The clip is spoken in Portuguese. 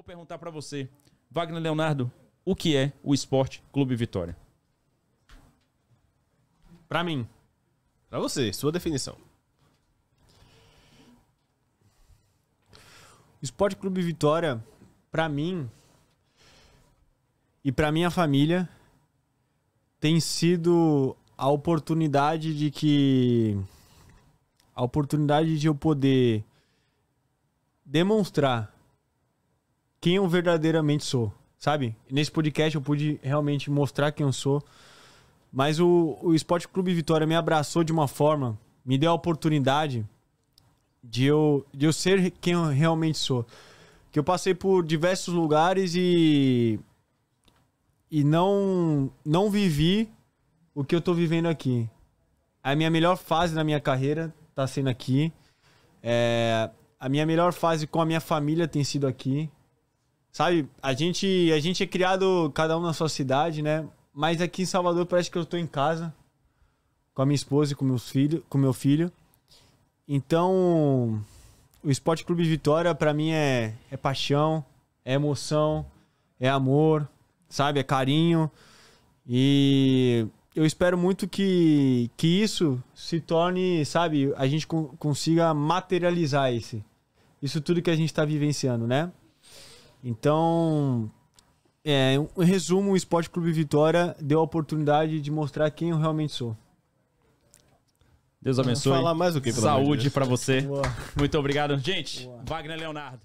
vou perguntar para você, Wagner Leonardo, o que é o Esporte Clube Vitória? Para mim. Para você, sua definição. Esporte Clube Vitória, para mim e para minha família, tem sido a oportunidade de que a oportunidade de eu poder demonstrar quem eu verdadeiramente sou, sabe? Nesse podcast eu pude realmente mostrar quem eu sou, mas o, o Esporte Clube Vitória me abraçou de uma forma, me deu a oportunidade de eu, de eu ser quem eu realmente sou. Que eu passei por diversos lugares e e não não vivi o que eu tô vivendo aqui. A minha melhor fase na minha carreira tá sendo aqui. É, a minha melhor fase com a minha família tem sido aqui. Sabe, a gente, a gente é criado cada um na sua cidade, né? Mas aqui em Salvador parece que eu tô em casa com a minha esposa e com meus filhos, com meu filho. Então, o Esporte Clube Vitória para mim é, é paixão, é emoção, é amor, sabe? É carinho. E eu espero muito que, que isso se torne, sabe? A gente co consiga materializar esse, isso tudo que a gente está vivenciando, né? Então, é, em resumo, o Esporte Clube Vitória deu a oportunidade de mostrar quem eu realmente sou. Deus abençoe. falar mais o que? Saúde para você. Boa. Muito obrigado. Gente, Boa. Wagner Leonardo.